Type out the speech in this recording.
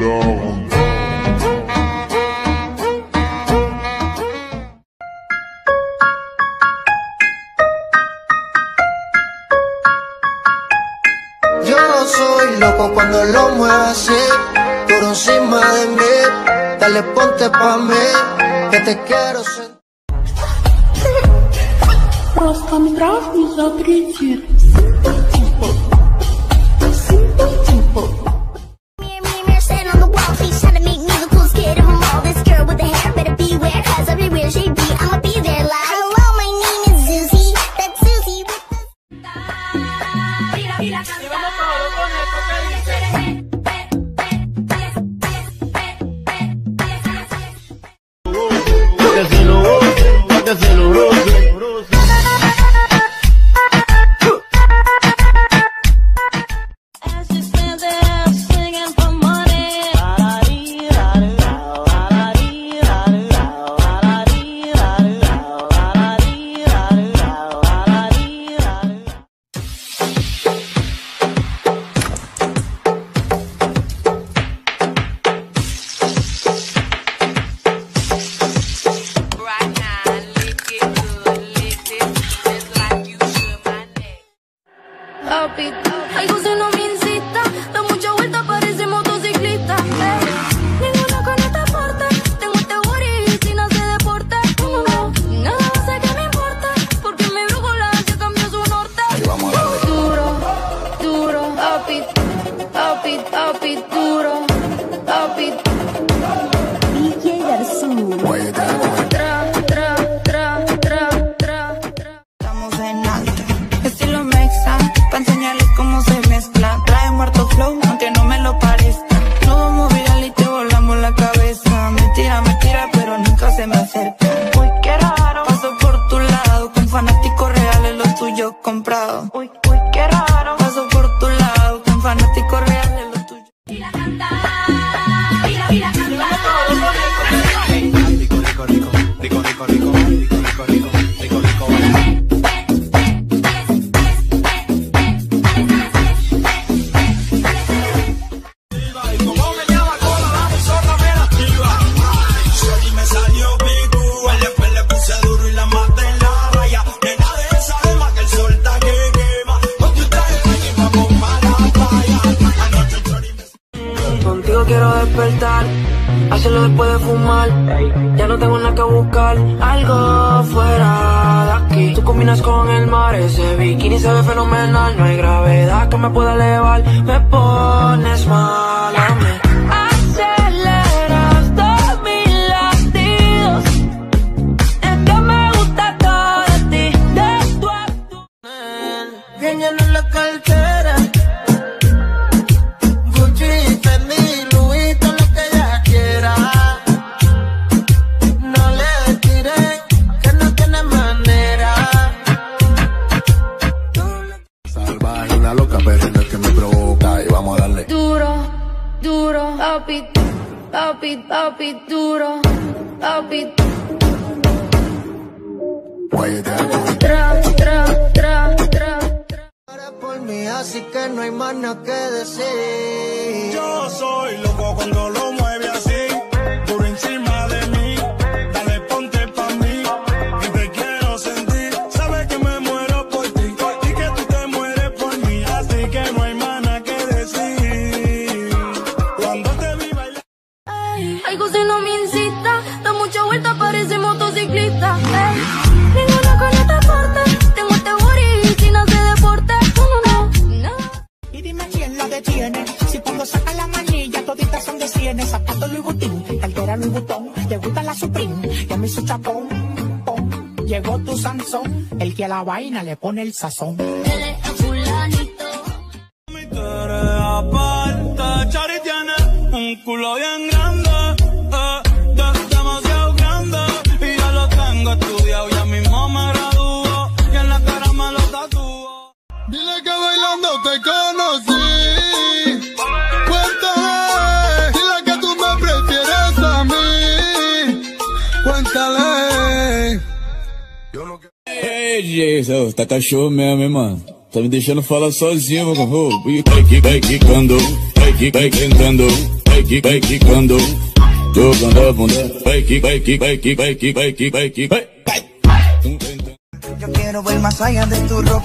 Yo soy loco cuando lo muevo así, por encima de mí. Dale ponte pa' mí, que te quiero sentir. Просто нрав не запретит. Algo si no me incita. Da mucha vuelta, parece motociclista. Eh, Ninguna con esta parte. Tengo este booty y si no se deporte. No, no, nada sé que me importa. Porque mi brújula se cambió su norte. Duro, duro, papi, papi, papi, duro, papi. Mentira, mentira, pero nunca se me acerca. Quiero despertar, hacerlo después de fumar. Ya no tengo nada que buscar, algo fuera de aquí. Tú combinas con el mar, ese bikini se ve fenomenal. No hay gravedad que me pueda elevar, me pones mal a mí. Duro, duro, papi, papi, papi, duro, papi. Tra, tra, tra, tra, tra. Eres por mí, así que no hay más nada que decir. Yo soy loco cuando lo algo si no me incita, da mucha vuelta, parece motociclista. Ey, ninguna con esta parte, tengo este booty y si no se deporte. No, no, no. Y dime quién la detiene. Si cuando saca la manilla, toditas son de cienes. Zapato Louis Vuitton, cartera Louis Vuitton. Le gusta la Supreme, y a mí su chapón. pom. Llegó tu Sansón, el que a la vaina le pone el sazón. Mi aparte, Chari tiene un culo bien Dile que bailando te conocí. Cuéntale. Dile que tú me prefieres a mí. Cuéntale. Yo no quiero. Ei, DJ, tá cachorro mesmo, hein, mano? Tá me deixando falar sozinho, meu. Ô, Vai, vai, vai quicando, vai, vai, vai tentando. vai que vai quicando. Jogando a bunda, vai que vai que vai que vai que vai que vai que vai. Yo quiero ver más allá de tu ropa.